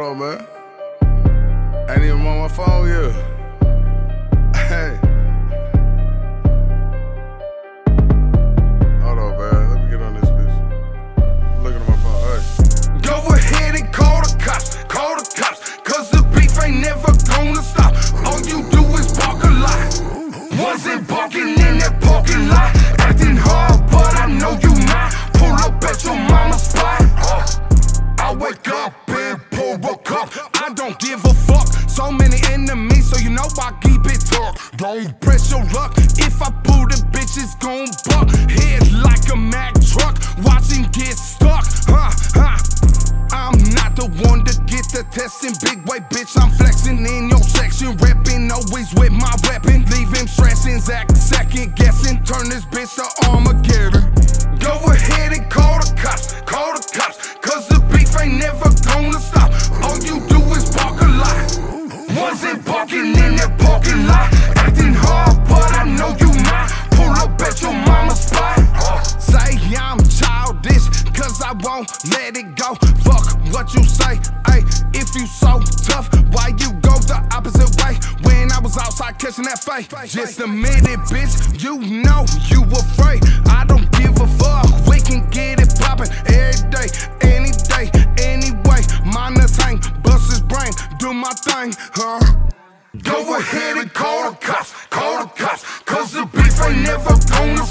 Hold on, man. Ain't even on my phone yet. Don't press your luck. If I pull the bitch, it's gon' buck. Head like a Mack truck. Watch him get stuck. Huh, huh. I'm not the one to get the testing. Big way, bitch. I'm flexing in your section. Repping always with my weapon. Leave him stressing, Zach second guessing. Turn this bitch to Armageddon. Go ahead and call the cops. Call the cops. Cause the beef ain't never gonna stop. All you do is bark a lot. Wasn't barking in that parking lot. Let it go. Fuck what you say, ayy. If you so tough, why you go the opposite way? When I was outside catching that fight, just a minute, bitch. You know you afraid. I don't give a fuck. We can get it poppin' every day, any day, anyway. Minus hang, bust his brain, do my thing, huh? Go ahead and call the cops, call the cops, cause the beef ain't never gonna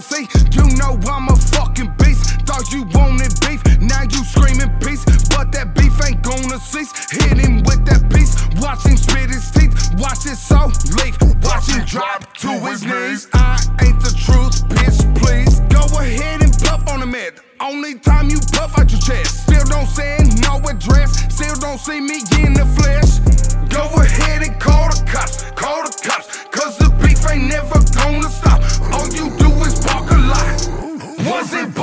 see. You know I'm a fucking beast. Thought you wanted beef, now you screaming peace, but that beef ain't gonna cease. Hit him with that piece, watch him spit his teeth, watch his soul leave, watch him drop to his knees. I ain't the truth, bitch, please. Go ahead and puff on the med. Only time you puff out your chest. Still don't send no address, still don't see me in the flesh. pussy